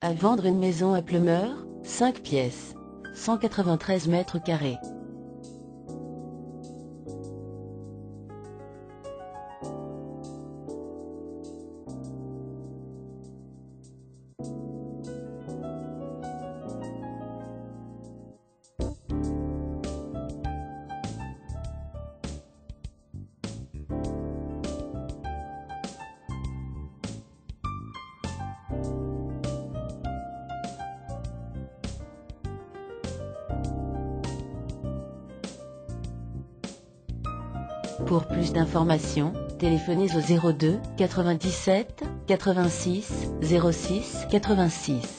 À vendre une maison à Plumeur, 5 pièces, 193 mètres carrés. Pour plus d'informations, téléphonez au 02 97 86 06 86.